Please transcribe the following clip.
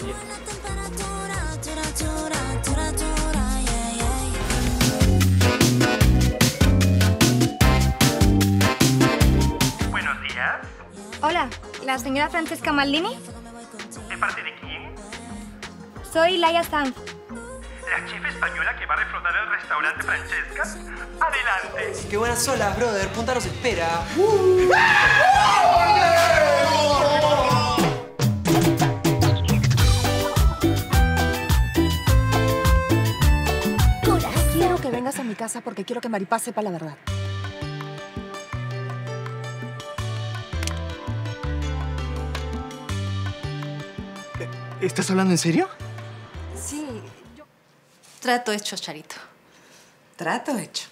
calle. Buenos días. Hola, ¿la señora Francesca Maldini? ¿De parte de quién? Soy Laia Sanz. ¿La chef española que va a reflotar el restaurante Francesca? Adelante. Qué buenas olas, brother. Punta nos espera. Vengas a mi casa porque quiero que Maripaz sepa la verdad. ¿Estás hablando en serio? Sí, yo... Trato hecho, Charito. Trato hecho.